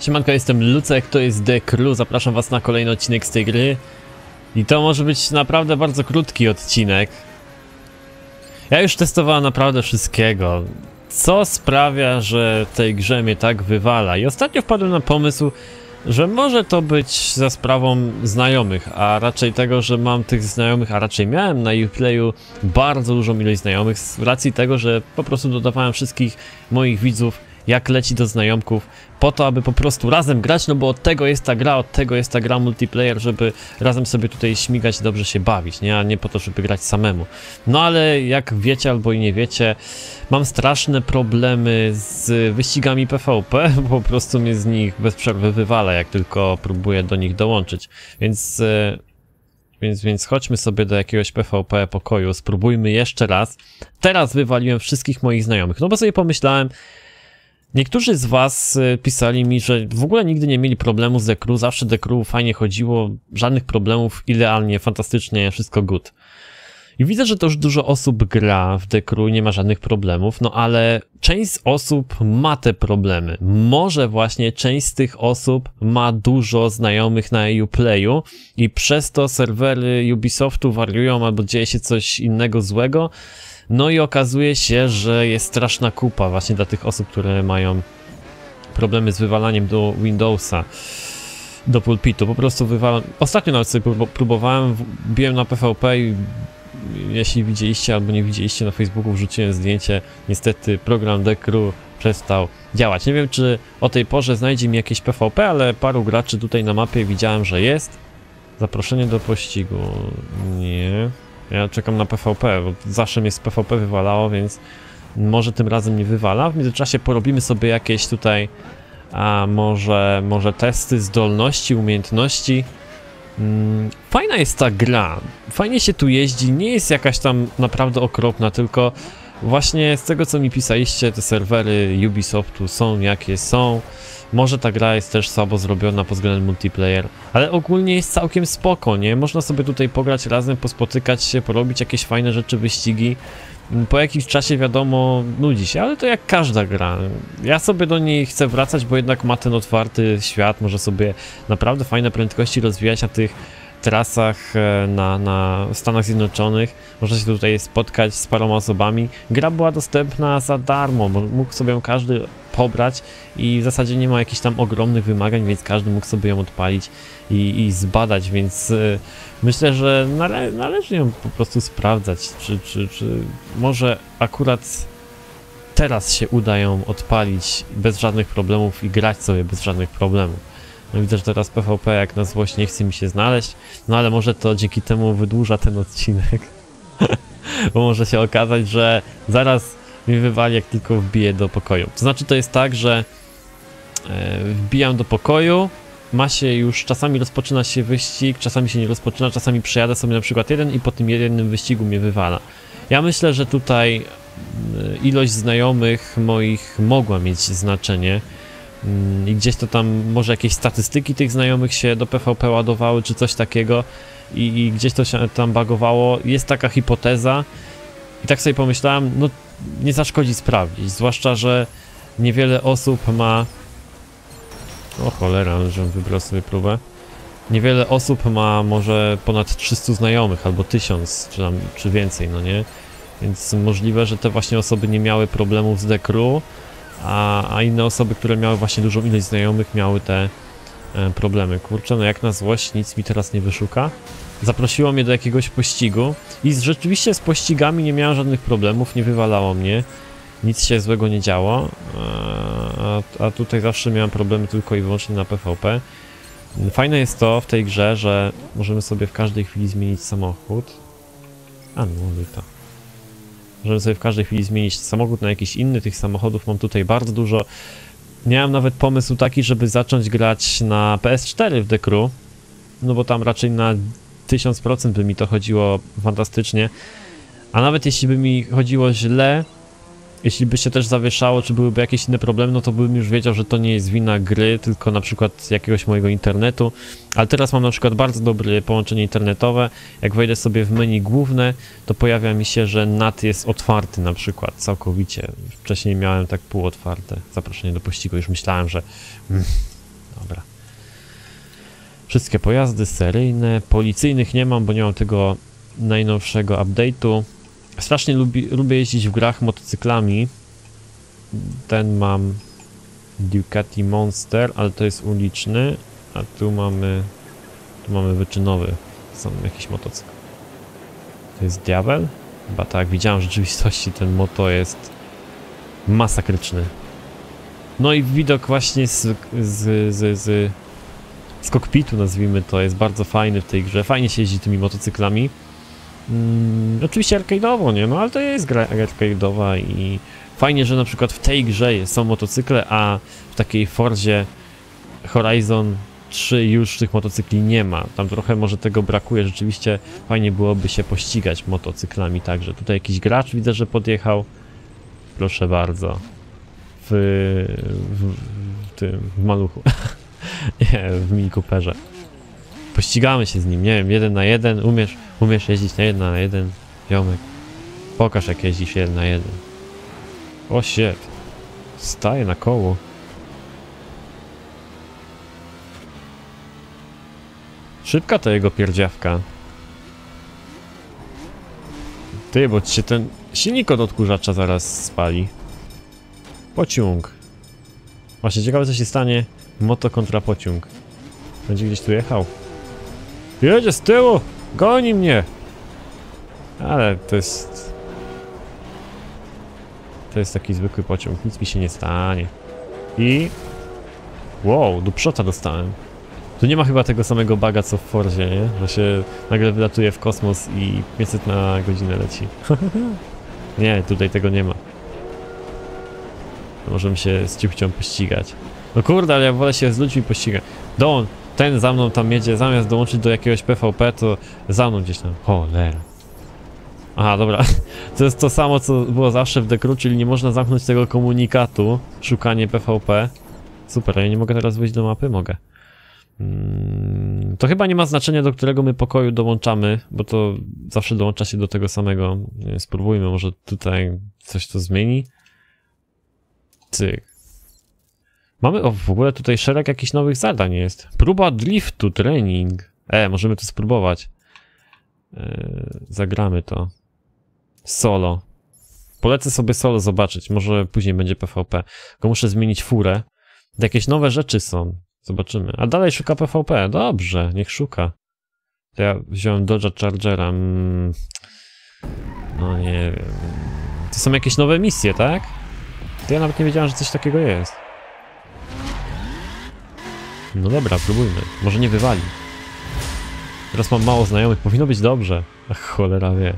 Siemanko, jestem Lucek, to jest The Crew, zapraszam was na kolejny odcinek z tej gry. I to może być naprawdę bardzo krótki odcinek. Ja już testowałem naprawdę wszystkiego, co sprawia, że tej grze mnie tak wywala. I ostatnio wpadłem na pomysł, że może to być za sprawą znajomych, a raczej tego, że mam tych znajomych, a raczej miałem na Uplayu bardzo dużą ilość znajomych z racji tego, że po prostu dodawałem wszystkich moich widzów jak leci do znajomków, po to, aby po prostu razem grać, no bo od tego jest ta gra, od tego jest ta gra multiplayer, żeby razem sobie tutaj śmigać dobrze się bawić, nie? A nie po to, żeby grać samemu. No ale jak wiecie albo i nie wiecie, mam straszne problemy z wyścigami PvP, po prostu mnie z nich bez przerwy wywala, jak tylko próbuję do nich dołączyć, więc... E, więc, więc chodźmy sobie do jakiegoś PvP pokoju, spróbujmy jeszcze raz. Teraz wywaliłem wszystkich moich znajomych, no bo sobie pomyślałem, Niektórzy z was y, pisali mi, że w ogóle nigdy nie mieli problemu z Dekru, zawsze Dekru fajnie chodziło, żadnych problemów, idealnie, fantastycznie, wszystko good. I widzę, że to już dużo osób gra w Dekru, nie ma żadnych problemów, no ale część z osób ma te problemy. Może właśnie część z tych osób ma dużo znajomych na Uplayu i przez to serwery Ubisoftu wariują albo dzieje się coś innego złego, no i okazuje się, że jest straszna kupa właśnie dla tych osób, które mają problemy z wywalaniem do Windowsa do pulpitu. Po prostu wywalam. Ostatnio nawet sobie próbowałem, biłem na PvP i jeśli widzieliście albo nie widzieliście na Facebooku, wrzuciłem zdjęcie. Niestety program Decru przestał działać. Nie wiem, czy o tej porze znajdzie mi jakieś PvP, ale paru graczy tutaj na mapie widziałem, że jest. Zaproszenie do pościgu. Nie. Ja czekam na PvP, bo zawsze mnie z PvP wywalało, więc może tym razem nie wywala. W międzyczasie porobimy sobie jakieś tutaj, a może, może testy zdolności, umiejętności. Mm, fajna jest ta gra, fajnie się tu jeździ, nie jest jakaś tam naprawdę okropna, tylko właśnie z tego co mi pisaliście, te serwery Ubisoftu są jakie są. Może ta gra jest też słabo zrobiona pod względem multiplayer, ale ogólnie jest całkiem spoko, nie? Można sobie tutaj pograć razem, pospotykać się, porobić jakieś fajne rzeczy, wyścigi. Mm, po jakimś czasie wiadomo, nudzi się, ale to jak każda gra. Ja sobie do niej chcę wracać, bo jednak ma ten otwarty świat, może sobie naprawdę fajne prędkości rozwijać na tych trasach e, na, na Stanach Zjednoczonych. Można się tutaj spotkać z paroma osobami. Gra była dostępna za darmo, mógł sobie ją każdy pobrać i w zasadzie nie ma jakichś tam ogromnych wymagań, więc każdy mógł sobie ją odpalić i, i zbadać, więc y, myślę, że nale należy ją po prostu sprawdzać, czy, czy, czy może akurat teraz się uda ją odpalić bez żadnych problemów i grać sobie bez żadnych problemów. No widzę, że teraz PvP jak na złość nie chce mi się znaleźć, no ale może to dzięki temu wydłuża ten odcinek. Bo może się okazać, że zaraz mi wywali jak tylko wbiję do pokoju. To znaczy to jest tak, że e, wbijam do pokoju, ma się już, czasami rozpoczyna się wyścig, czasami się nie rozpoczyna, czasami przejadę sobie na przykład jeden i po tym jednym wyścigu mnie wywala. Ja myślę, że tutaj e, ilość znajomych moich mogła mieć znaczenie i gdzieś to tam może jakieś statystyki tych znajomych się do PvP ładowały czy coś takiego i, i gdzieś to się tam bagowało. Jest taka hipoteza i tak sobie pomyślałem, no nie zaszkodzi sprawdzić, zwłaszcza, że niewiele osób ma... O cholera, żebym wybrał sobie próbę. Niewiele osób ma może ponad 300 znajomych, albo 1000, czy, tam, czy więcej, no nie? Więc możliwe, że te właśnie osoby nie miały problemów z dekru, a, a inne osoby, które miały właśnie dużą ilość znajomych, miały te e, problemy. Kurczę, no jak na złość nic mi teraz nie wyszuka zaprosiło mnie do jakiegoś pościgu i rzeczywiście z pościgami nie miałem żadnych problemów, nie wywalało mnie, nic się złego nie działo, a, a tutaj zawsze miałem problemy tylko i wyłącznie na PvP. Fajne jest to w tej grze, że możemy sobie w każdej chwili zmienić samochód. A no, to. Możemy sobie w każdej chwili zmienić samochód na jakiś inny, tych samochodów mam tutaj bardzo dużo. Miałem nawet pomysł taki, żeby zacząć grać na PS4 w The Crew, no bo tam raczej na 1000% by mi to chodziło fantastycznie. A nawet jeśli by mi chodziło źle, jeśli by się też zawieszało, czy byłyby jakieś inne problemy, no to bym już wiedział, że to nie jest wina gry, tylko na przykład jakiegoś mojego internetu. Ale teraz mam na przykład bardzo dobre połączenie internetowe. Jak wejdę sobie w menu główne, to pojawia mi się, że NAT jest otwarty na przykład całkowicie. Wcześniej miałem tak półotwarte zaproszenie do pościgu, już myślałem, że mm, Wszystkie pojazdy seryjne, policyjnych nie mam, bo nie mam tego najnowszego update'u. Strasznie lubi, lubię jeździć w grach motocyklami. Ten mam Ducati Monster, ale to jest uliczny, a tu mamy tu mamy wyczynowy. Są jakiś motocykl. To jest Diabel? Chyba tak, widziałem w rzeczywistości ten moto jest masakryczny. No i widok właśnie z, z, z, z, z kokpitu, nazwijmy to, jest bardzo fajny w tej grze. Fajnie się jeździ tymi motocyklami. Mm, oczywiście arcade'owo, nie? No ale to jest gra arcade'owa i fajnie, że na przykład w tej grze są motocykle, a w takiej Forzie Horizon 3 już tych motocykli nie ma. Tam trochę może tego brakuje. Rzeczywiście fajnie byłoby się pościgać motocyklami także. Tutaj jakiś gracz widzę, że podjechał. Proszę bardzo. W, w, w tym, w maluchu. nie, w Mini Cooperze. Pościgamy się z nim, nie wiem, jeden na jeden. Umiesz, umiesz jeździć na jeden na jeden, ziomek. Pokaż jak jeździsz jeden na jeden. O shit. Staje na koło. Szybka to jego pierdziawka. Ty, bo ci się ten silnik od odkurzacza zaraz spali. Pociąg. Właśnie ciekawe co się stanie. Moto kontra pociąg. Będzie gdzieś tu jechał. Jedzie z tyłu! Goni mnie! Ale to jest... To jest taki zwykły pociąg, nic mi się nie stanie. I... Wow, do przota dostałem. Tu nie ma chyba tego samego baga co w Forzie, nie? Że się nagle wylatuje w kosmos i 500 na godzinę leci. nie, tutaj tego nie ma. Możemy się z ciupcią pościgać. No kurde, ale ja wolę się z ludźmi pościgać. Don, ten za mną tam jedzie, zamiast dołączyć do jakiegoś PvP, to za mną gdzieś tam. Cholera. Aha, dobra. To jest to samo, co było zawsze w Dekru, czyli nie można zamknąć tego komunikatu, szukanie PvP. Super, ja nie mogę teraz wyjść do mapy? Mogę. Mm, to chyba nie ma znaczenia, do którego my pokoju dołączamy, bo to zawsze dołącza się do tego samego. Spróbujmy, może tutaj coś to zmieni. Cyk. Mamy, o, w ogóle tutaj szereg jakichś nowych zadań jest. Próba driftu, trening. E, możemy to spróbować. E, zagramy to. Solo. Polecę sobie solo zobaczyć, może później będzie PvP. Tylko muszę zmienić furę. Jakieś nowe rzeczy są. Zobaczymy. A dalej szuka PvP. Dobrze, niech szuka. To ja wziąłem Dodge'a Chargera. Mm. No nie wiem. To są jakieś nowe misje, tak? To ja nawet nie wiedziałem, że coś takiego jest. No dobra, próbujmy. Może nie wywali. Teraz mam mało znajomych, powinno być dobrze. Ach, cholera wie.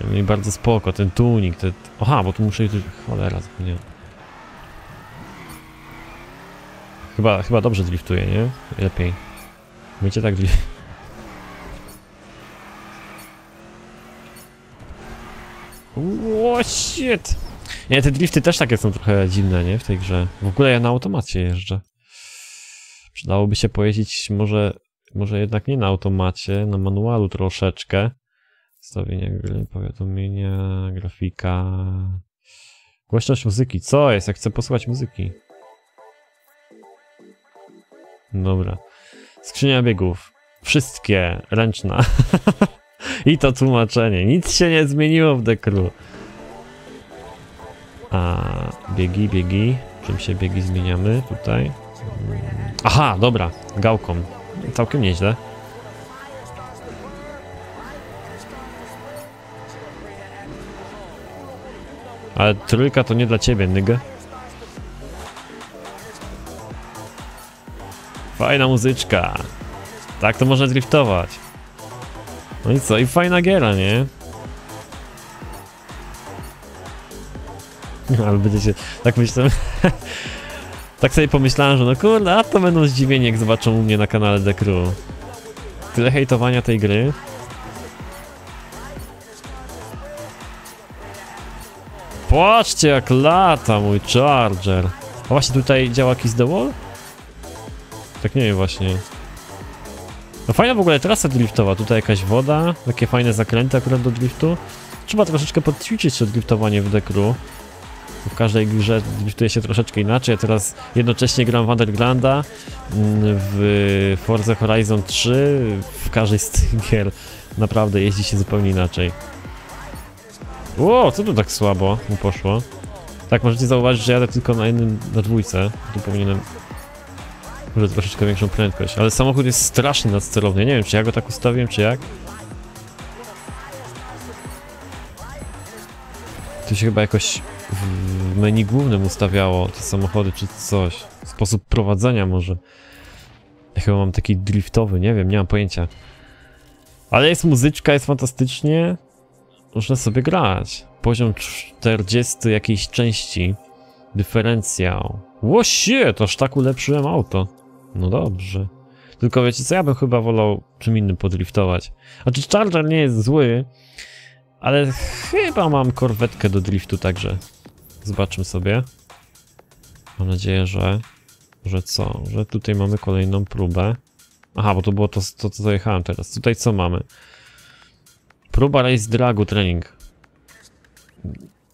No bardzo spoko, ten tunik, te... Aha, bo tu muszę... Cholera, zapomniałem. Chyba, chyba dobrze driftuje, nie? Lepiej. Mycie tak drift... O shit! Nie, te drifty też takie są trochę dziwne, nie? W tej grze. W ogóle ja na automacie jeżdżę. Przydałoby się pojeździć może, może jednak nie na automacie, na manualu troszeczkę. Stawienia powiadomienia, grafika. Głośność muzyki. Co jest? Jak chcę posłuchać muzyki. Dobra. Skrzynia biegów. Wszystkie. Ręczna. I to tłumaczenie. Nic się nie zmieniło w dekru. A biegi, biegi. Czym się biegi zmieniamy tutaj? Aha, dobra. Gałką. Całkiem nieźle. Ale trójka to nie dla ciebie, nigga. Fajna muzyczka. Tak to można driftować. No i co? I fajna giera, nie? Ale będziecie... Tak myślę... tak sobie pomyślałem, że no kurde, a to będą zdziwieni jak zobaczą u mnie na kanale The Crew. Tyle hejtowania tej gry. Patrzcie jak lata mój Charger. A właśnie tutaj działa Kiss the Wall? Tak nie wiem właśnie. No fajna w ogóle trasa driftowa, tutaj jakaś woda, takie fajne zakręty akurat do driftu. Trzeba troszeczkę podćwiczyć to driftowanie w dekru. W każdej grze driftuje się troszeczkę inaczej. Ja teraz jednocześnie gram w Undergrounda, mm, w Forza Horizon 3. W każdej z tych gier naprawdę jeździ się zupełnie inaczej. Ło, co tu tak słabo mu poszło? Tak, możecie zauważyć, że jadę tylko na jednym, na dwójce. Tu powinienem może troszeczkę większą prędkość, ale samochód jest strasznie nadsterowny. Nie wiem, czy ja go tak ustawiłem, czy jak. Tu się chyba jakoś w menu głównym ustawiało te samochody, czy coś. Sposób prowadzenia może. Ja chyba mam taki driftowy, nie wiem, nie mam pojęcia. Ale jest muzyczka, jest fantastycznie. Można sobie grać. Poziom 40 jakiejś części. Dyferencjał. Łosie, to aż tak ulepszyłem auto. No dobrze. Tylko wiecie co, ja bym chyba wolał czym innym podriftować. Znaczy Charger nie jest zły, ale chyba mam korwetkę do driftu także. Zobaczmy sobie. Mam nadzieję, że... Że co? Że tutaj mamy kolejną próbę. Aha, bo to było to, to co dojechałem teraz. Tutaj co mamy? Próba Race Dragu Training.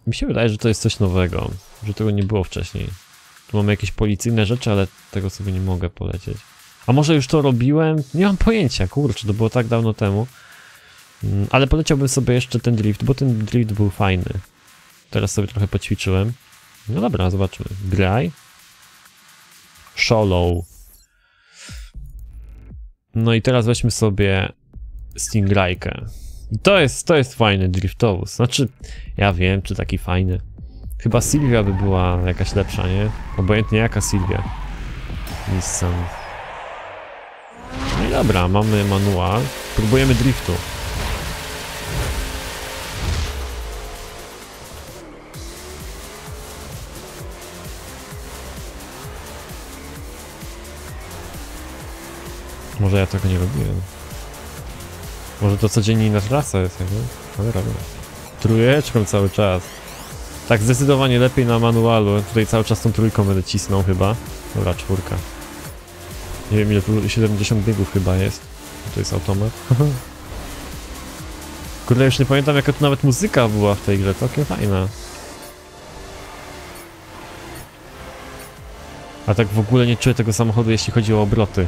Mi się wydaje, że to jest coś nowego. Że tego nie było wcześniej. Tu mamy jakieś policyjne rzeczy, ale tego sobie nie mogę polecieć. A może już to robiłem? Nie mam pojęcia, kurczę, to było tak dawno temu. Mm, ale poleciałbym sobie jeszcze ten drift, bo ten drift był fajny. Teraz sobie trochę poćwiczyłem. No dobra, zobaczmy. Graj. Shallow. No i teraz weźmy sobie Stingraykę. I to jest, to jest fajny driftowóz. Znaczy, ja wiem, czy taki fajny. Chyba Sylwia by była jakaś lepsza, nie? Obojętnie jaka Sylwia. Nissan. No i dobra, mamy manual. Próbujemy driftu. Może ja tego nie robiłem. Może to codziennie inna trasa jest, jakby? Ale robię. Trójeczką cały czas. Tak, zdecydowanie lepiej na manualu. Tutaj cały czas tą trójką będę cisnął chyba. Dobra, czwórka. Nie wiem ile tu 70 biegów chyba jest. To jest automat. Kurde, już nie pamiętam jaka tu nawet muzyka była w tej grze, całkiem fajna. A tak w ogóle nie czuję tego samochodu jeśli chodzi o obroty.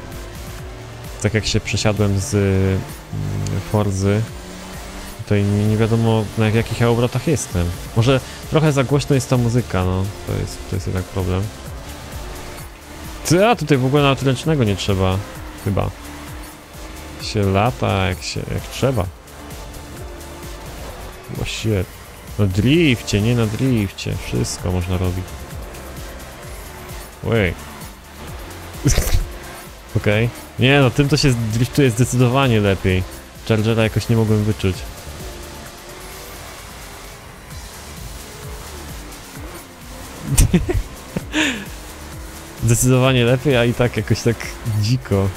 Tak jak się przesiadłem z mm, Forzy Tutaj nie, wiadomo na jakich ja obrotach jestem. Może trochę za głośno jest ta muzyka, no. To jest, to jest jednak problem. Ty, a tutaj w ogóle nawet ręcznego nie trzeba. Chyba. Się lata jak się, jak trzeba. Właściwie. Na drifcie, nie na drifcie. Wszystko można robić. Wej. Okej. Okay. Nie no, tym to się driftuje zdecydowanie lepiej. Chargera jakoś nie mogłem wyczuć. Zdecydowanie lepiej, a i tak jakoś tak dziko.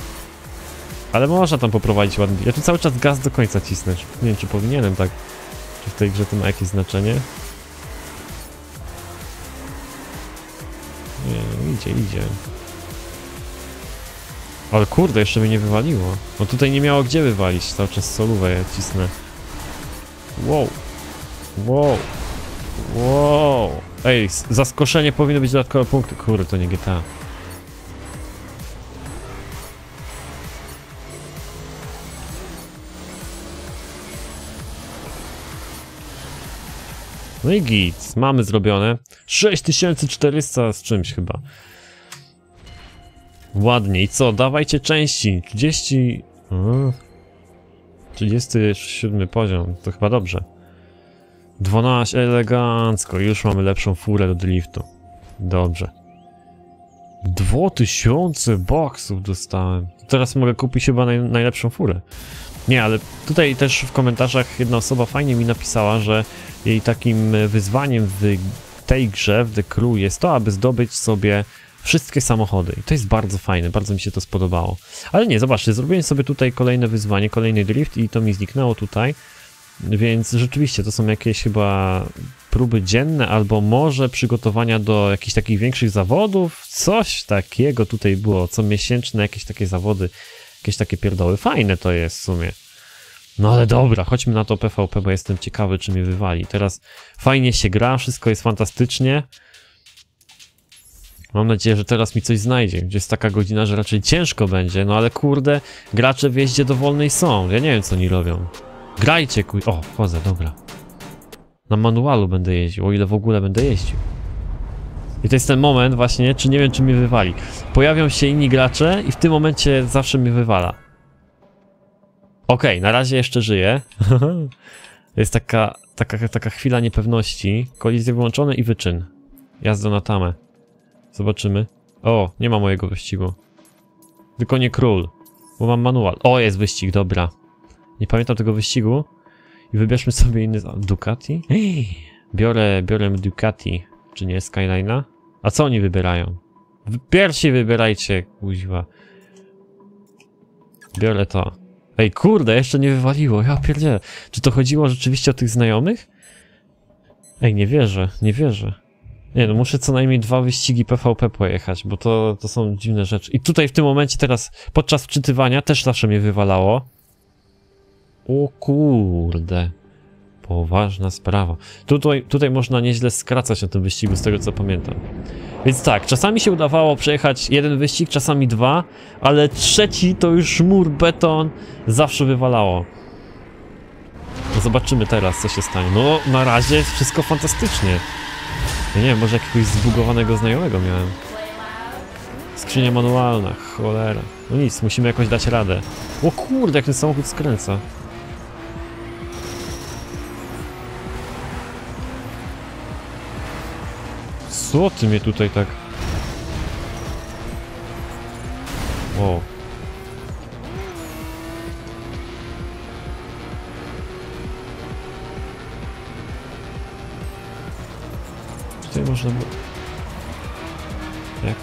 Ale można tam poprowadzić ładnie. Ja tu cały czas gaz do końca cisnę. Nie wiem, czy powinienem tak. Czy w tej grze to ma jakieś znaczenie? Nie, no idzie, idzie. Ale kurde, jeszcze mnie nie wywaliło. No tutaj nie miało gdzie wywalić, cały czas solówę ja cisnę. Wow. Wow. Wow. Ej, zaskoczenie powinno być dodatkowe punkty. Kurde, to nie GTA. No i git, mamy zrobione. 6400 z czymś chyba. Ładnie. I co? Dawajcie części. 30... 37 poziom. To chyba dobrze. 12, elegancko. Już mamy lepszą furę do driftu. Dobrze. 2000 boksów dostałem. Teraz mogę kupić chyba naj, najlepszą furę. Nie, ale tutaj też w komentarzach jedna osoba fajnie mi napisała, że jej takim wyzwaniem w tej grze, w The Crew jest to, aby zdobyć sobie wszystkie samochody. I to jest bardzo fajne, bardzo mi się to spodobało. Ale nie, zobaczcie, zrobiłem sobie tutaj kolejne wyzwanie, kolejny drift i to mi zniknęło tutaj. Więc rzeczywiście to są jakieś chyba próby dzienne, albo może przygotowania do jakichś takich większych zawodów. Coś takiego tutaj było, co miesięczne jakieś takie zawody, jakieś takie pierdoły. Fajne to jest w sumie. No ale dobra, chodźmy na to PvP, bo jestem ciekawy, czy mnie wywali. Teraz fajnie się gra, wszystko jest fantastycznie. Mam nadzieję, że teraz mi coś znajdzie. Gdzie jest taka godzina, że raczej ciężko będzie, no ale kurde, gracze w jeździe dowolnej są. Ja nie wiem, co oni robią. Grajcie, kuj... O, wchodzę, dobra. Na manualu będę jeździł, o ile w ogóle będę jeździł. I to jest ten moment właśnie, czy nie wiem, czy mnie wywali. Pojawią się inni gracze i w tym momencie zawsze mnie wywala. Okej, na razie jeszcze żyję. jest taka, taka, taka chwila niepewności. Kolizje wyłączone i wyczyn. Jazda na tamę. Zobaczymy. O, nie ma mojego wyścigu. Tylko nie król, bo mam manual. O, jest wyścig, dobra. Nie pamiętam tego wyścigu. I wybierzmy sobie inny... Ducati? Biorę, biorę Ducati. Czy nie Skyline'a? A co oni wybierają? Wy- Pierwsi wybierajcie, kuźwa. Biorę to. Ej, kurde, jeszcze nie wywaliło, ja pierdzielę. Czy to chodziło rzeczywiście o tych znajomych? Ej, nie wierzę, nie wierzę. Nie no, muszę co najmniej dwa wyścigi PvP pojechać, bo to, to są dziwne rzeczy. I tutaj w tym momencie teraz, podczas wczytywania też zawsze mnie wywalało. O kurde. Poważna sprawa. Tutaj, tutaj można nieźle skracać na tym wyścigu, z tego co pamiętam. Więc tak, czasami się udawało przejechać jeden wyścig, czasami dwa, ale trzeci to już mur, beton zawsze wywalało. Zobaczymy teraz, co się stanie. No, na razie wszystko fantastycznie. Ja nie wiem, może jakiegoś zbugowanego znajomego miałem. Skrzynia manualna, cholera. No nic, musimy jakoś dać radę. O kurde, jak ten samochód skręca. Co mnie tutaj tak...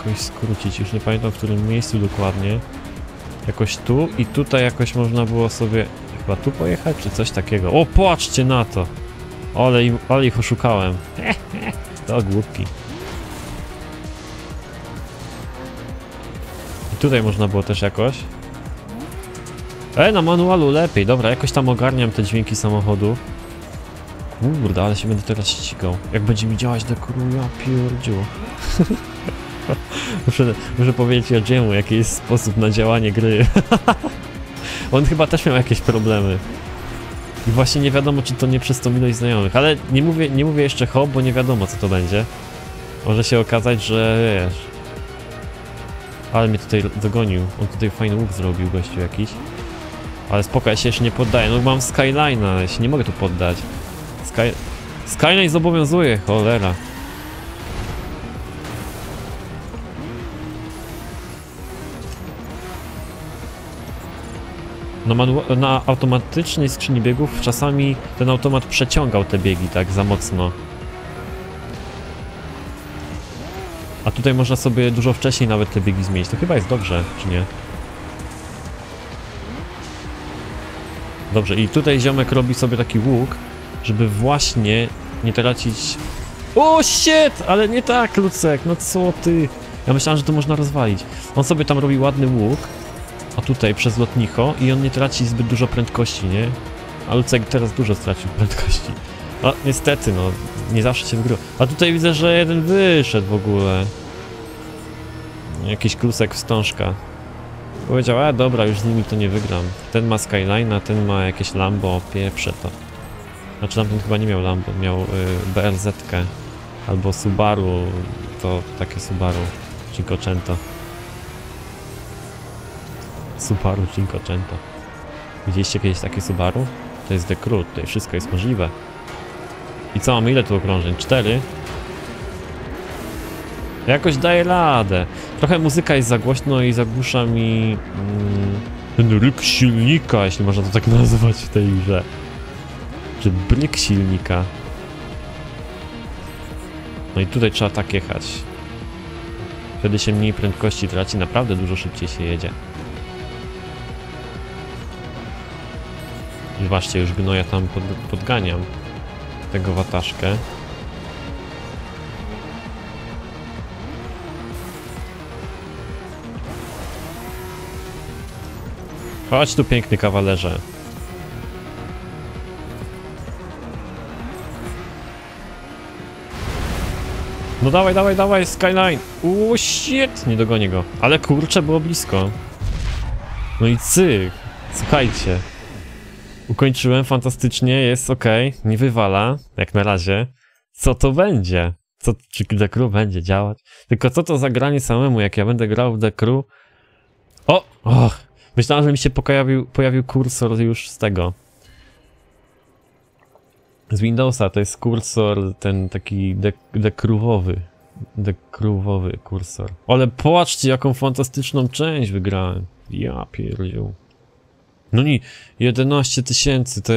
Jakoś skrócić, już nie pamiętam w którym miejscu dokładnie. Jakoś tu i tutaj jakoś można było sobie... Chyba tu pojechać, czy coś takiego. O, patrzcie na to! Ale, im, ale ich oszukałem. To głupki. I tutaj można było też jakoś. E, na manualu lepiej. Dobra, jakoś tam ogarniam te dźwięki samochodu. Kurde, ale się będę teraz ścigał. Jak będzie mi działać do króla pierdziu. muszę, muszę powiedzieć Jadziemu, jaki jest sposób na działanie gry. On chyba też miał jakieś problemy. I właśnie nie wiadomo, czy to nie przez tą ilość znajomych. Ale nie mówię, nie mówię jeszcze hop, bo nie wiadomo, co to będzie. Może się okazać, że wiesz... Ale mnie tutaj dogonił. On tutaj fajny łuk zrobił, gościu jakiś. Ale spoko, ja się jeszcze nie poddaję. No mam Skyline'a, ja się nie mogę tu poddać. Sky... Skyline zobowiązuje, cholera. No manu- na automatycznej skrzyni biegów czasami ten automat przeciągał te biegi tak za mocno. A tutaj można sobie dużo wcześniej nawet te biegi zmienić. To chyba jest dobrze, czy nie? Dobrze, i tutaj ziomek robi sobie taki łuk, żeby właśnie nie tracić... O shit! Ale nie tak, Lucek, no co ty? Ja myślałem, że to można rozwalić. On sobie tam robi ładny łuk, a tutaj przez lotnicho i on nie traci zbyt dużo prędkości, nie? A Lucek teraz dużo stracił prędkości. A niestety, no, nie zawsze się wygrywa. A tutaj widzę, że jeden wyszedł w ogóle. Jakiś klusek wstążka. Powiedział, a dobra, już z nimi to nie wygram. Ten ma Skyline'a, ten ma jakieś Lambo, pieprze to. Znaczy tamten chyba nie miał Lambo, miał y, BRZ-kę. Albo Subaru, to takie Subaru, Cinquecento. Subaru Cinquecento. Widzieliście kiedyś takie Subaru? To jest Crew, tutaj wszystko jest możliwe. I co, mamy ile tu okrążeń? Cztery? Jakoś daję radę. Trochę muzyka jest za głośno i zagłusza mi mm, ten ryk silnika, jeśli można to tak nazwać w tej grze. Czy bryk silnika. No i tutaj trzeba tak jechać. Wtedy się mniej prędkości traci, naprawdę dużo szybciej się jedzie. właśnie już gnoja tam pod, podganiam. Tego wataszkę. Chodź tu piękny kawalerze. No dawaj, dawaj, dawaj, Skyline! Uuu, shit! Nie dogonię go. Ale kurczę, było blisko. No i cyk. Słuchajcie. Ukończyłem fantastycznie, jest ok, nie wywala, jak na razie. Co to będzie? Co, czy The Crew będzie działać? Tylko co to za granie samemu, jak ja będę grał w The Crew? O! Och! Myślałem, że mi się pojawił, pojawił kursor już z tego. Z Windowsa to jest kursor ten taki dekruwowy. Dekruwowy kursor. Ale patrzcie, jaką fantastyczną część wygrałem. Ja pierdziu. No nie, 11 tysięcy, to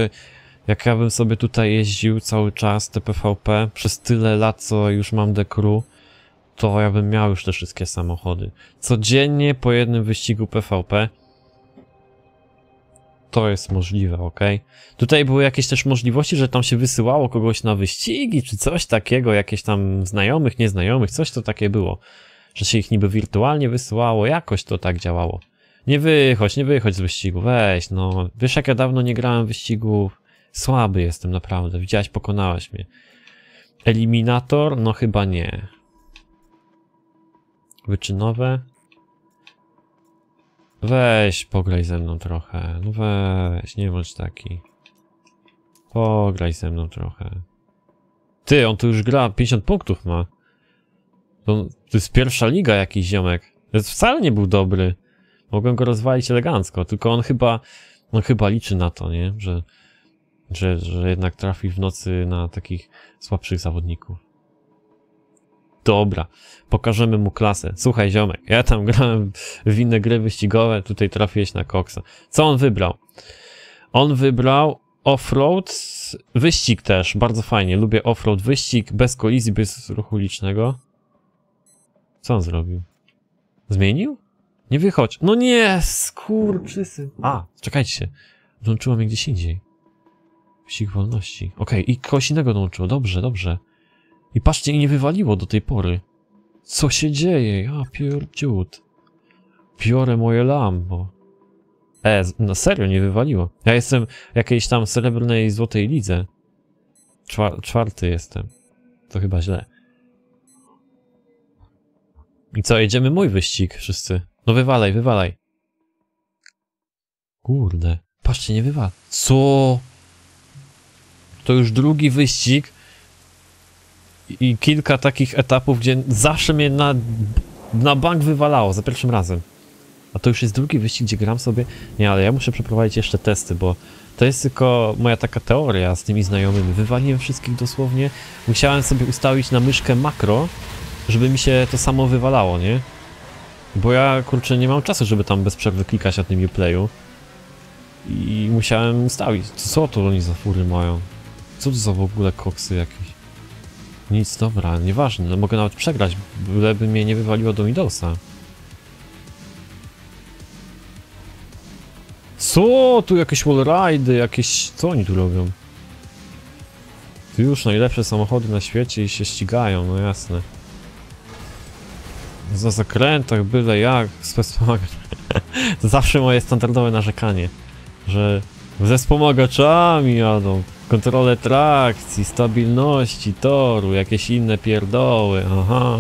jak ja bym sobie tutaj jeździł cały czas TPVP przez tyle lat, co już mam dekru, to ja bym miał już te wszystkie samochody. Codziennie po jednym wyścigu PvP to jest możliwe, ok? Tutaj były jakieś też możliwości, że tam się wysyłało kogoś na wyścigi, czy coś takiego, jakieś tam znajomych, nieznajomych, coś to takie było. Że się ich niby wirtualnie wysyłało, jakoś to tak działało. Nie wychodź, nie wychodź z wyścigu, weź, no. Wiesz jak ja dawno nie grałem wyścigów? Słaby jestem, naprawdę. Widziałeś, pokonałeś mnie. Eliminator? No chyba nie. Wyczynowe? Weź, pograj ze mną trochę. No weź, nie bądź taki. Pograj ze mną trochę. Ty, on tu już gra, 50 punktów ma. To, to jest pierwsza liga jakiś ziomek. To wcale nie był dobry. Mogłem go rozwalić elegancko, tylko on chyba, on chyba liczy na to, nie? Że, że, że jednak trafi w nocy na takich słabszych zawodników. Dobra, pokażemy mu klasę. Słuchaj ziomek, ja tam grałem w inne gry wyścigowe, tutaj trafiłeś na koksa. Co on wybrał? On wybrał offroad, wyścig też, bardzo fajnie. Lubię offroad, wyścig, bez kolizji, bez ruchu licznego. Co on zrobił? Zmienił? Nie wychodź. No nie, skurczysy. A, czekajcie. Dołączyło mnie gdzieś indziej. Wyścig wolności. Okej, okay, i kogoś innego dołączyło. Dobrze, dobrze. I patrzcie, i nie wywaliło do tej pory. Co się dzieje? Ja pierdziut. Biorę moje lambo. E, na serio nie wywaliło. Ja jestem w jakiejś tam srebrnej złotej lidze. Czwar czwarty jestem. To chyba źle. I co, jedziemy mój wyścig wszyscy. No wywalaj, wywalaj. Kurde. Patrzcie, nie wywal. Co? To już drugi wyścig i kilka takich etapów, gdzie zawsze mnie na, na bank wywalało za pierwszym razem. A to już jest drugi wyścig, gdzie gram sobie. Nie, ale ja muszę przeprowadzić jeszcze testy, bo to jest tylko moja taka teoria z tymi znajomymi. Wywaliłem wszystkich dosłownie. Musiałem sobie ustawić na myszkę makro, żeby mi się to samo wywalało, nie? Bo ja, kurczę, nie mam czasu, żeby tam bez przerwy klikać na tym Uplayu. I musiałem ustawić. Co to oni za fury mają? Co to za w ogóle koksy jakieś? Nic, dobra, nieważne, no mogę nawet przegrać, byleby mnie nie wywaliło do Windowsa. Co? Tu jakieś wallridy, jakieś... Co oni tu robią? Tu już najlepsze samochody na świecie i się ścigają, no jasne. Za zakrętach, byle jak, zawsze moje standardowe narzekanie, że ze wspomagaczami jadą. Kontrolę trakcji, stabilności toru, jakieś inne pierdoły, aha.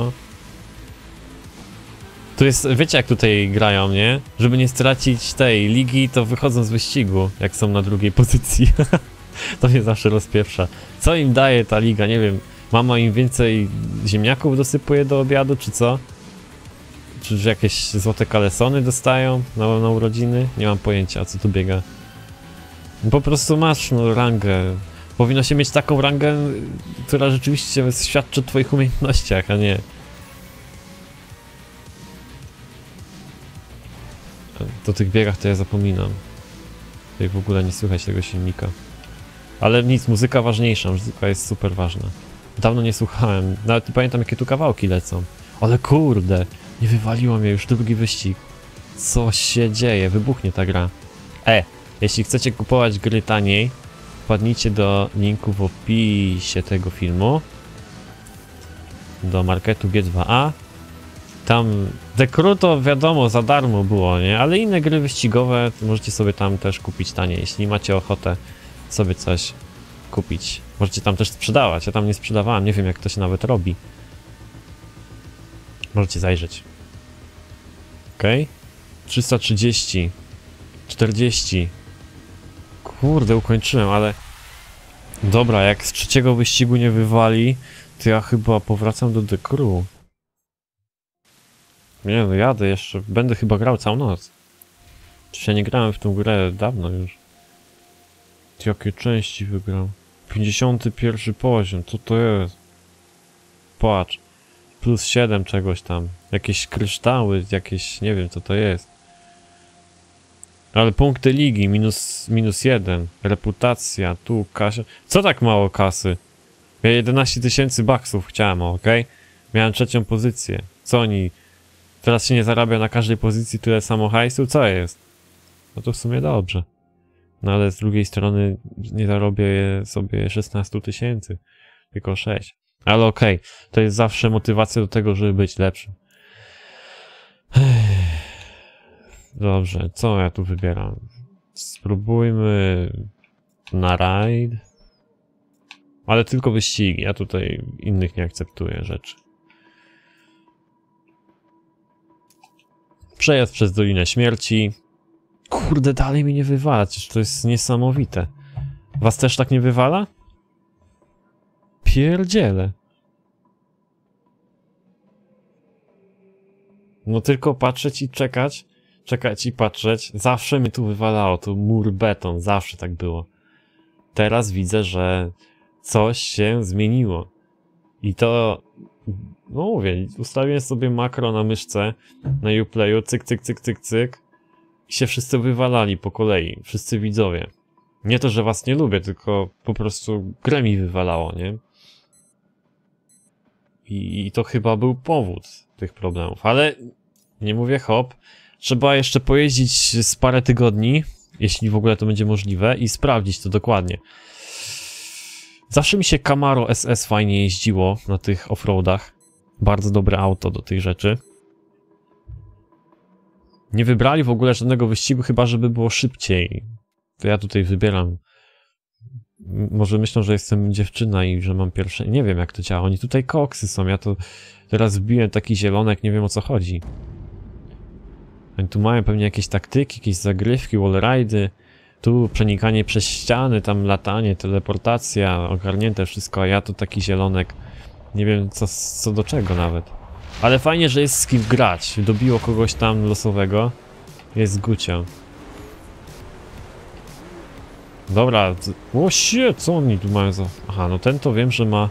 Tu jest, wiecie jak tutaj grają, nie? Żeby nie stracić tej ligi, to wychodzą z wyścigu, jak są na drugiej pozycji. to mnie zawsze rozpieprza. Co im daje ta liga, nie wiem. Mama im więcej ziemniaków dosypuje do obiadu, czy co? Czy, jakieś złote kalesony dostają na, na urodziny? Nie mam pojęcia, co tu biega. Po prostu masz no, rangę. Powinno się mieć taką rangę, która rzeczywiście świadczy o twoich umiejętnościach, a nie... Do tych biegach to ja zapominam. Tutaj w ogóle nie słychać tego silnika. Ale nic, muzyka ważniejsza, muzyka jest super ważna. Dawno nie słuchałem, nawet nie pamiętam jakie tu kawałki lecą. Ale kurde, nie wywaliło mnie już drugi wyścig. Co się dzieje? Wybuchnie ta gra. E, jeśli chcecie kupować gry taniej, wpadnijcie do linku w opisie tego filmu. Do marketu G2A. Tam The Crew to wiadomo za darmo było, nie? Ale inne gry wyścigowe możecie sobie tam też kupić taniej, jeśli macie ochotę sobie coś kupić. Możecie tam też sprzedawać, ja tam nie sprzedawałem, nie wiem jak to się nawet robi. Możecie zajrzeć. Ok. 330. 40. Kurde, ukończyłem, ale... Dobra, jak z trzeciego wyścigu nie wywali, to ja chyba powracam do The Crew. Nie no, jadę jeszcze. Będę chyba grał całą noc. Czy ja nie grałem w tą grę dawno już. Jakie części wygram? 51 poziom, co to jest? Patrz. Plus 7 czegoś tam. Jakieś kryształy, jakieś, nie wiem co to jest. Ale punkty ligi, minus, minus 1. Reputacja, tu kasia. Co tak mało kasy? Ja 11 tysięcy baksów chciałem, ok? Miałem trzecią pozycję. Co oni? Teraz się nie zarabia na każdej pozycji tyle samo hajsu? Co jest? No to w sumie dobrze. No ale z drugiej strony nie zarobię sobie 16 tysięcy, tylko 6. Ale okej, okay, to jest zawsze motywacja do tego, żeby być lepszym. Dobrze, co ja tu wybieram? Spróbujmy na raid. Ale tylko wyścigi, ja tutaj innych nie akceptuję rzeczy. Przejazd przez Dolinę Śmierci. Kurde, dalej mi nie wywala, to jest niesamowite. Was też tak nie wywala? Pierdziele. No tylko patrzeć i czekać, czekać i patrzeć. Zawsze mi tu wywalało, to mur beton, zawsze tak było. Teraz widzę, że coś się zmieniło. I to, no mówię, ustawiłem sobie makro na myszce, na Uplayu, cyk, cyk, cyk, cyk, cyk. I się wszyscy wywalali po kolei, wszyscy widzowie. Nie to, że was nie lubię, tylko po prostu grę mi wywalało, nie? I, I, to chyba był powód tych problemów, ale nie mówię hop. Trzeba jeszcze pojeździć z parę tygodni, jeśli w ogóle to będzie możliwe, i sprawdzić to dokładnie. Zawsze mi się Camaro SS fajnie jeździło na tych offroadach. Bardzo dobre auto do tych rzeczy. Nie wybrali w ogóle żadnego wyścigu, chyba żeby było szybciej. To ja tutaj wybieram. Może myślą, że jestem dziewczyna i że mam pierwsze... Nie wiem jak to działa. Oni tutaj koksy są. Ja to teraz wbiłem taki zielonek, nie wiem o co chodzi. Oni tu mają pewnie jakieś taktyki, jakieś zagrywki, wallride'y. Tu przenikanie przez ściany, tam latanie, teleportacja, ogarnięte wszystko, a ja to taki zielonek. Nie wiem co, co do czego nawet. Ale fajnie, że jest z kim grać. Dobiło kogoś tam losowego. Jest Gucia. Dobra, o shit, co oni tu mają za... Aha, no ten to wiem, że ma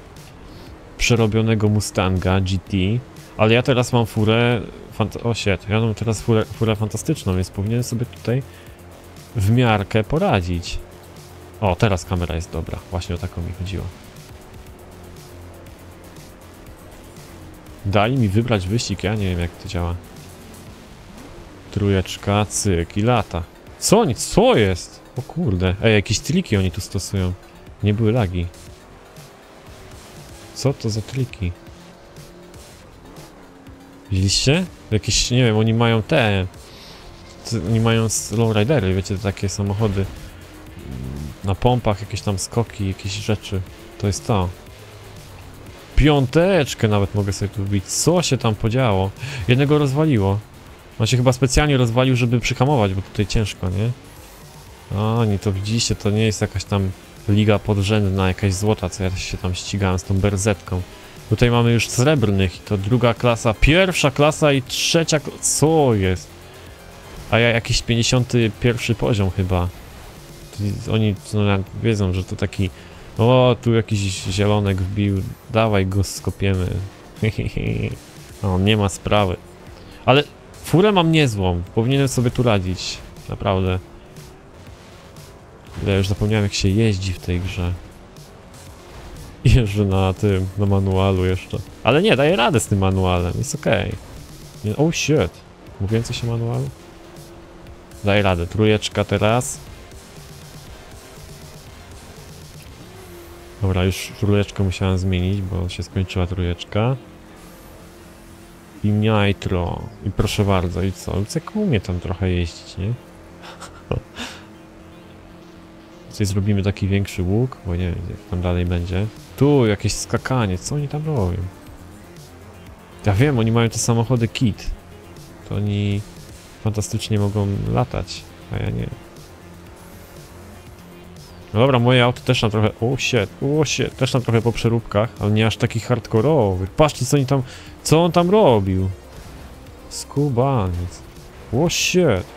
przerobionego Mustanga GT, ale ja teraz mam furę... Fant o shit, ja mam teraz furę, furę fantastyczną, więc powinienem sobie tutaj w miarkę poradzić. O, teraz kamera jest dobra, właśnie o taką mi chodziło. Dali mi wybrać wyścig, ja nie wiem jak to działa. Trujeczka, cyk i lata. Co oni, co jest? O kurde, ej, jakieś triki oni tu stosują. Nie były lagi. Co to za triki? Widzieliście? Jakieś, nie wiem, oni mają te... Oni mają lowridery, wiecie, takie samochody. Na pompach jakieś tam skoki, jakieś rzeczy. To jest to. Piąteczkę nawet mogę sobie tu wbić. Co się tam podziało? Jednego rozwaliło. On się chyba specjalnie rozwalił, żeby przyhamować, bo tutaj ciężko, nie? O, nie to widzicie, to nie jest jakaś tam liga podrzędna, jakaś złota, co ja się tam ścigałem z tą berzetką. Tutaj mamy już srebrnych i to druga klasa, pierwsza klasa i trzecia Co jest? A ja jakiś 51 poziom chyba. Oni no, wiedzą, że to taki o, tu jakiś zielonek wbił. Dawaj go skopiemy. o, nie ma sprawy. Ale furę mam niezłą. Powinienem sobie tu radzić. Naprawdę. Ja już zapomniałem jak się jeździ w tej grze. Jeżdżę na tym, na manualu jeszcze. Ale nie, daję radę z tym manualem, jest okej. Okay. Oh shit. Mówiłem coś o manualu? Daję radę. Trójeczka teraz. Dobra, już trójeczkę musiałem zmienić, bo się skończyła trójeczka. I nitro. I proszę bardzo, i co? Lucek umie tam trochę jeździć, nie? Tutaj zrobimy taki większy łuk, bo nie wiem, jak tam dalej będzie. Tu jakieś skakanie, co oni tam robią? Ja wiem, oni mają te samochody kit. To oni fantastycznie mogą latać, a ja nie. No dobra, moje auto też na trochę... O shit, o shit, też na trochę po przeróbkach, ale nie aż takich hardkorowych. Patrzcie, co oni tam... Co on tam robił? Skubaniec. O shit.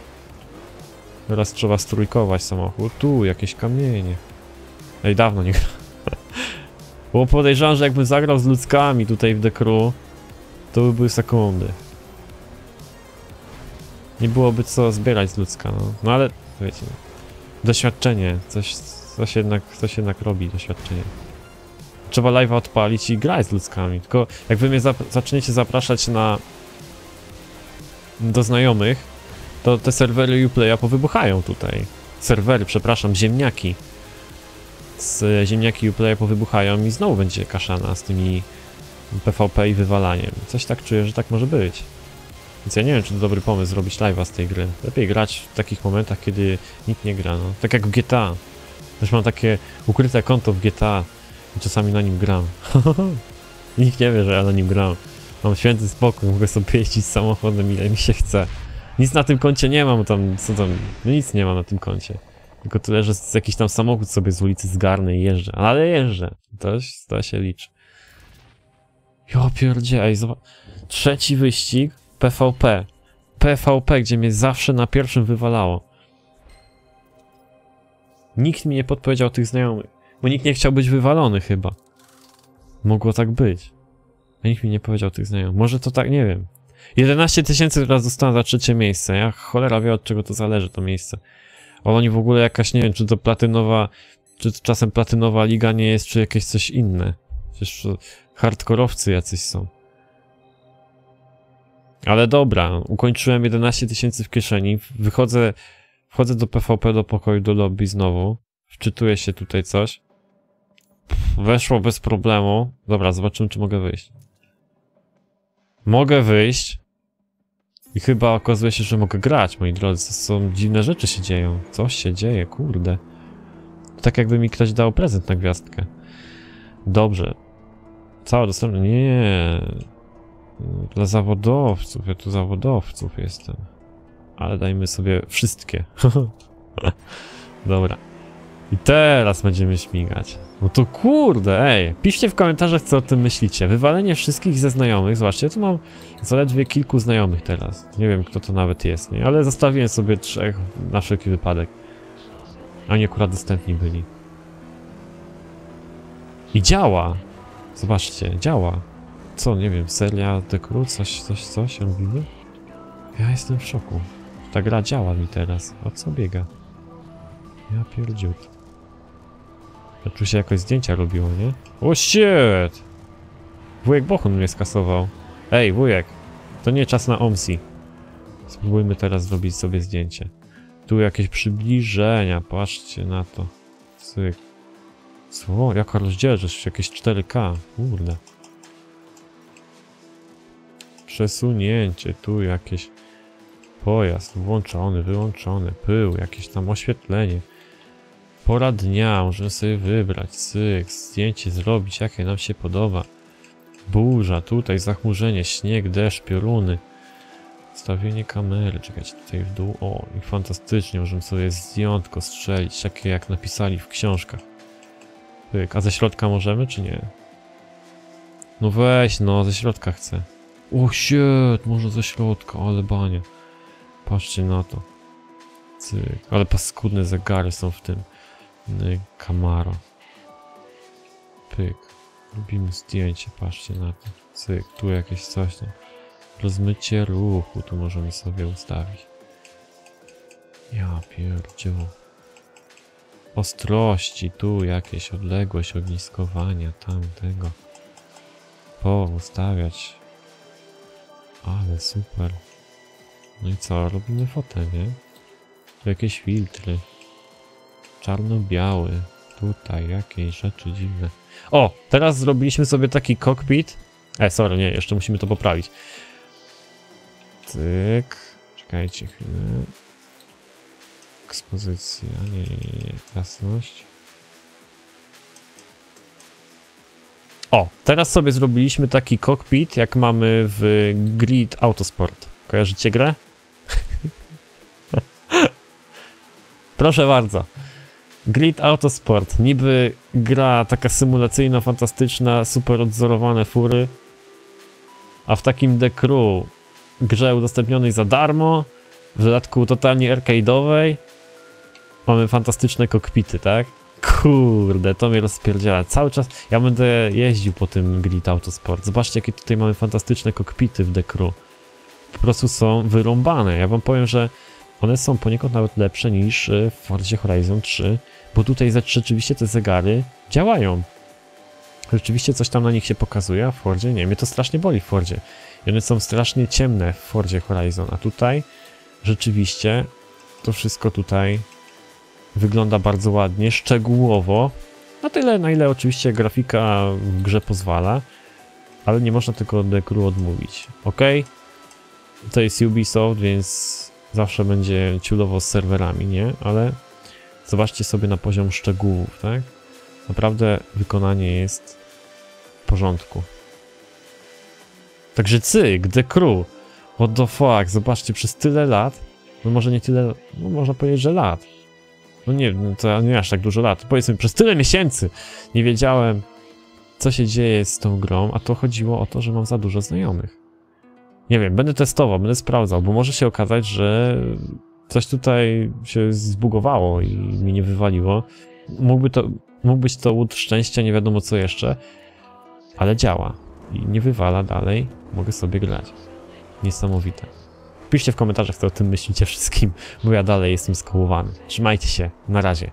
Teraz trzeba strójkować samochód. Tu, jakieś kamienie. Ej, dawno nie gra. Bo podejrzewam, że jakbym zagrał z ludzkami tutaj w The Crew, to by były sekundy. Nie byłoby co zbierać z ludzka, no. No ale, wiecie, doświadczenie, coś, coś, jednak, coś jednak robi doświadczenie. Trzeba live'a odpalić i grać z ludzkami, tylko jak wy mnie zap zaczniecie zapraszać na... do znajomych, to te serwery Uplaya powybuchają tutaj. Serwery, przepraszam, ziemniaki. Z ziemniaki Uplaya powybuchają i znowu będzie kaszana z tymi PvP i wywalaniem. Coś tak czuję, że tak może być. Więc ja nie wiem, czy to dobry pomysł zrobić live'a z tej gry. Lepiej grać w takich momentach, kiedy nikt nie gra, no. Tak jak w GTA. Też mam takie ukryte konto w GTA i czasami na nim gram. nikt nie wie, że ja na nim gram. Mam święty spokój, mogę sobie jeździć samochodem ile mi się chce. Nic na tym koncie nie mam, tam, co tam, no nic nie mam na tym koncie. Tylko tyle, że jakiś tam samochód sobie z ulicy zgarnę i jeżdżę. Ale jeżdżę. To, to się liczy. Jo pierdzie, ej, zobacz. Trzeci wyścig PvP. PvP, gdzie mnie zawsze na pierwszym wywalało. Nikt mi nie podpowiedział tych znajomych. Bo nikt nie chciał być wywalony chyba. Mogło tak być. A nikt mi nie powiedział tych znajomych. Może to tak, nie wiem. 11 tysięcy teraz dostałem za trzecie miejsce. Ja cholera wie od czego to zależy to miejsce. Oni w ogóle jakaś, nie wiem, czy to platynowa, czy to czasem platynowa liga nie jest, czy jakieś coś inne. Przecież hardkorowcy jacyś są. Ale dobra, ukończyłem 11 tysięcy w kieszeni, wychodzę, wchodzę do PvP, do pokoju, do lobby znowu, wczytuję się tutaj coś. Weszło bez problemu. Dobra, zobaczymy, czy mogę wyjść. Mogę wyjść. I chyba okazuje się, że mogę grać, moi drodzy. To są dziwne rzeczy się dzieją. Coś się dzieje, kurde. Tak jakby mi ktoś dał prezent na gwiazdkę. Dobrze. Cała dostępna. Nie. Dla zawodowców. Ja tu zawodowców jestem. Ale dajmy sobie wszystkie. Dobra. I teraz będziemy śmigać. No to kurde, ej. Piszcie w komentarzach, co o tym myślicie. Wywalenie wszystkich ze znajomych. Zobaczcie, ja tu mam zaledwie kilku znajomych teraz. Nie wiem, kto to nawet jest, nie? Ale zostawiłem sobie trzech na wszelki wypadek. Oni akurat dostępni byli. I działa. Zobaczcie, działa. Co, nie wiem, seria The Crew, coś, coś, coś robimy? Ja jestem w szoku. Ta gra działa mi teraz. O co biega? Ja pierdziut. Ja tu się jakoś zdjęcia robiło, nie? O shit! Wujek Bochun mnie skasował. Ej, wujek, to nie czas na OMSI. Spróbujmy teraz zrobić sobie zdjęcie. Tu jakieś przybliżenia, patrzcie na to. Cyk. Co? Jaka rozdzielczość? Jakieś 4K. Kurde. Przesunięcie. Tu jakieś pojazd włączony, wyłączony, pył, jakieś tam oświetlenie. Pora dnia, możemy sobie wybrać, cyk, zdjęcie zrobić, jakie nam się podoba. Burza, tutaj zachmurzenie, śnieg, deszcz, pioruny. Stawienie kamery, czekajcie tutaj w dół. O, i fantastycznie, możemy sobie zdjątko strzelić, takie jak napisali w książkach. Pyk, a ze środka możemy, czy nie? No weź, no, ze środka chcę. O, shit, może ze środka, ale banie. Patrzcie na to. Cyk, ale paskudne zegary są w tym. Camaro. Pyk. Robimy zdjęcie, patrzcie na to. Cyk, tu jakieś coś tam. Rozmycie ruchu tu możemy sobie ustawić. Ja pierdziu. Ostrości, tu jakieś odległość ogniskowania, tamtego. Po, ustawiać. Ale super. No i co, robimy fotę, nie? Tu jakieś filtry. Czarno-biały. Tutaj jakieś rzeczy dziwne. O! Teraz zrobiliśmy sobie taki cockpit. E, sorry, nie, jeszcze musimy to poprawić. Tyk. Czekajcie chwilę. Ekspozycja, nie, nie, nie, jasność. O, teraz sobie zrobiliśmy taki cockpit, jak mamy w Grid Autosport. Kojarzycie grę? Proszę bardzo. Grid Autosport. Niby gra taka symulacyjna, fantastyczna, super odzorowane fury. A w takim The Crew grze udostępnionej za darmo, w dodatku totalnie arcade'owej, mamy fantastyczne kokpity, tak? Kurde, to mnie rozpierdziela. Cały czas ja będę jeździł po tym Grid Autosport. Zobaczcie, jakie tutaj mamy fantastyczne kokpity w The Crew. Po prostu są wyrąbane. Ja wam powiem, że one są poniekąd nawet lepsze niż y, w Forzie Horizon 3, bo tutaj rzeczywiście te zegary działają. Rzeczywiście coś tam na nich się pokazuje, a w Fordzie nie. Mnie to strasznie boli w Fordzie. I one są strasznie ciemne w Fordzie Horizon, a tutaj rzeczywiście to wszystko tutaj wygląda bardzo ładnie, szczegółowo. Na tyle, na ile oczywiście grafika w grze pozwala, ale nie można tylko Crew odmówić. Ok, to jest Ubisoft, więc zawsze będzie ciulowo z serwerami, nie? Ale zobaczcie sobie na poziom szczegółów, tak? Naprawdę wykonanie jest w porządku. Także cyk, The Crew. What the fuck, zobaczcie, przez tyle lat, no może nie tyle, no można powiedzieć, że lat. No nie, no to nie aż tak dużo lat. Powiedzmy, przez tyle miesięcy nie wiedziałem, co się dzieje z tą grą, a to chodziło o to, że mam za dużo znajomych. Nie wiem, będę testował, będę sprawdzał, bo może się okazać, że coś tutaj się zbugowało i mi nie wywaliło. Mógłby to, mógł być to łód szczęścia, nie wiadomo co jeszcze, ale działa i nie wywala dalej, mogę sobie grać. Niesamowite. Piszcie w komentarzach, co o tym myślicie wszystkim, bo ja dalej jestem skołowany. Trzymajcie się, na razie.